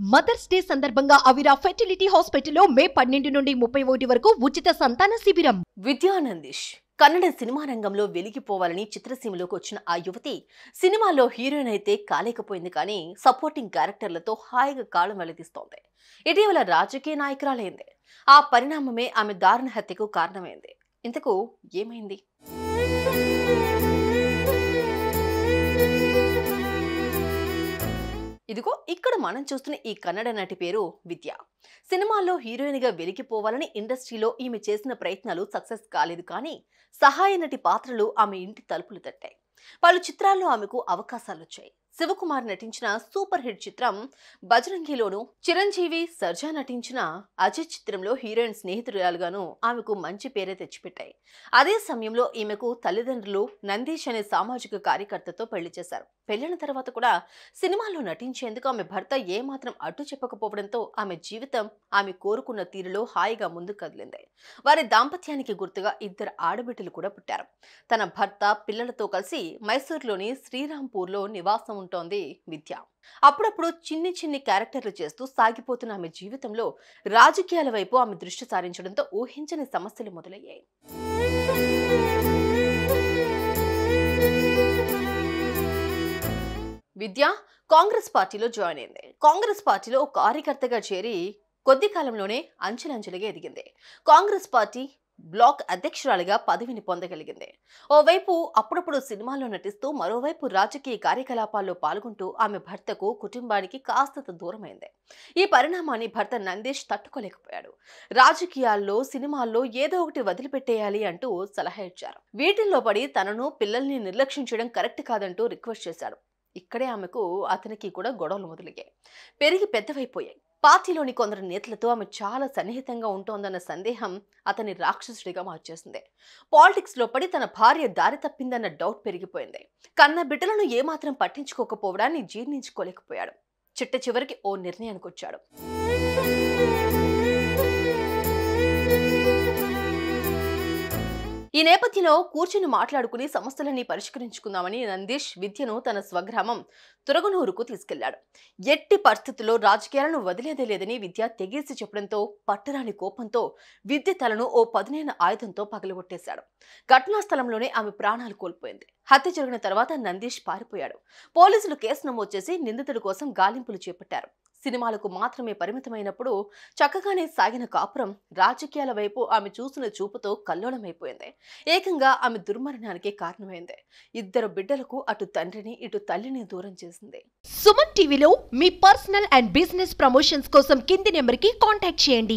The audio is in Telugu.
మదర్స్ డే సందర్భంగా అవిరా ఫెర్టిలిటీ హాస్పిటల్లో మే పన్నెండు నుండి ముప్పై ఒకటి వరకు ఉచిత సంతాన శిబిరం. విద్యానందిష్ కన్నడ సినిమా రంగంలో వెలిగిపోవాలని చిత్రసీమలోకి వచ్చిన ఆ యువతి సినిమాలో హీరోయిన్ అయితే కాలేకపోయింది కానీ సపోర్టింగ్ క్యారెక్టర్లతో హాయిగా కాలం వెలదీస్తోంది ఇటీవల రాజకీయ నాయకురాలైంది. ఆ పరిణామమే ఆమె దారుణ హత్యకు కారణమైంది. ఇంతకు ఏమైంది? ఇదిగో ఇక్కడ మనం చూస్తున్న ఈ కన్నడ నటి పేరు విద్య. సినిమాల్లో హీరోయిన్గా వెలికిపోవాలని ఇండస్ట్రీలో ఈమె చేసిన ప్రయత్నాలు సక్సెస్ కాలేదు కానీ సహాయ నటి పాత్రలు ఆమె ఇంటి తలుపులు తట్టాయి. పలు చిత్రాల్లో ఆమెకు అవకాశాలు వచ్చాయి శివకుమార్ నటించిన సూపర్ హిట్ చిత్రం బజరంగిలోను చిరంజీవి సర్జా నటించిన అజయ్ చిత్రంలో హీరోయిన్ స్నేహితురాలుగాను ఆమెకు మంచి పేరే తెచ్చిపెట్టాయి. అదే సమయంలో ఈమెకు తల్లిదండ్రులు నందీష్ అనే సామాజిక కార్యకర్తతో పెళ్ళి చేశారు. పెళ్ళిన తర్వాత కూడా సినిమాలో నటించేందుకు ఆమె భర్త ఏమాత్రం అడ్డు చెప్పకపోవడంతో ఆమె జీవితం ఆమె కోరుకున్న తీరులో హాయిగా ముందుకు కదిలింది. వారి దాంపత్యానికి గుర్తుగా ఇద్దరు ఆడబిడ్డలు కూడా పుట్టారు. తన భర్త పిల్లలతో కలిసి మైసూర్లోని శ్రీరాంపూర్లో నివాసం ఉంటోంది విద్య అప్పుడప్పుడు చిన్ని చిన్ని క్యారెక్టర్లు చేస్తూ సాగిపోతున్న ఆమె జీవితంలో రాజకీయాల వైపు ఆమె దృష్టి సారించడంతో ఊహించని సమస్యలు మొదలయ్యాయి. విద్య కాంగ్రెస్ పార్టీలో జాయిన్ అయింది. కాంగ్రెస్ పార్టీలో ఒక కార్యకర్తగా చేరి కొద్ది కాలంలోనే అంచెలంచెలుగా ఎదిగింది. కాంగ్రెస్ పార్టీ బ్లాక్ అధ్యక్షురాలిగా పదవిని పొందగలిగింది. ఓవైపు అప్పుడప్పుడు సినిమాల్లో నటిస్తూ మరోవైపు రాజకీయ కార్యకలాపాల్లో పాల్గొంటూ ఆమె భర్తకు కుటుంబానికి కాస్తంత దూరమైంది. ఈ పరిణామాన్ని భర్త నందీష్ తట్టుకోలేకపోయాడు. రాజకీయాల్లో సినిమాల్లో ఏదో ఒకటి వదిలిపెట్టేయాలి అంటూ సలహా ఇచ్చారు. వీటిల్లో పడి తనను పిల్లల్ని నిర్లక్ష్యించడం కరెక్ట్ కాదంటూ రిక్వెస్ట్ చేశాడు. ఇక్కడే ఆమెకు అతనికి కూడా గొడవలు మొదలయ్యాయి. పెరిగి పెద్దవైపోయాయి. పార్టీలోని కొందరు నేతలతో ఆమె చాలా సన్నిహితంగా ఉంటోందన్న సందేహం అతని రాక్షసుడిగా మార్చేసింది. పాలిటిక్స్లో పడి తన భార్య దారి తప్పిందన్న డౌట్ పెరిగిపోయింది. కన్న బిడ్డలను ఏమాత్రం పట్టించుకోకపోవడాన్ని జీర్ణించుకోలేకపోయాడు. చిట్ట చివరికి ఓ నిర్ణయానికి వచ్చాడు ఈ నేపథ్యంలో కూర్చుని మాట్లాడుకుని సమస్యలన్నీ పరిష్కరించుకుందామని నందీష్ విద్యను తన స్వగ్రామం తురగనూరుకు తీసుకెళ్ళాడు. ఎట్టి పరిస్థితుల్లో రాజకీయాలను వదిలేదే లేదని విద్య తెగేసి చెప్పడంతో పట్టరాని కోపంతో విద్య తలను ఓ పదునైన ఆయుధంతో పగలగొట్టేశాడు. ఘటనా స్థలంలోనే ఆమె ప్రాణాలు కోల్పోయింది. హత్య జరిగిన తర్వాత నందీష్ పారిపోయాడు. పోలీసులు కేసు నమోదు చేసి నిందితుడి కోసం గాలింపులు చేపట్టారు. సినిమాలకు మాత్రమే పరిమితమైనప్పుడు చక్కగానే సాగిన కాపురం రాజకీయాల వైపు ఆమె చూసిన చూపుతో కల్లోలమైపోయింది. ఏకంగా ఆమె దుర్మరణానికి కారణమైంది. ఇద్దరు బిడ్డలకు అటు తండ్రిని ఇటు తల్లిని దూరం చేసింది. సుమన్ టీవీలో మీ పర్సనల్ అండ్ బిజినెస్ ప్రమోషన్స్ కోసం కింది నెంబర్కి కాంటాక్ట్ చేయండి.